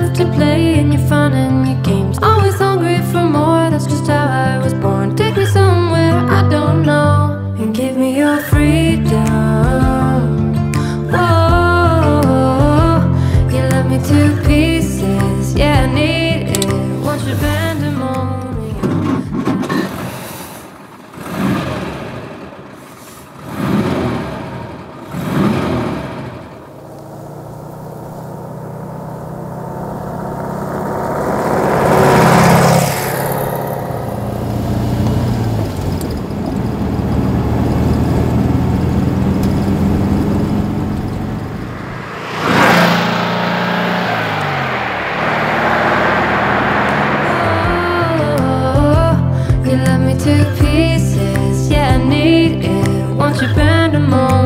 love to play and you're fun and you. won't you bend them all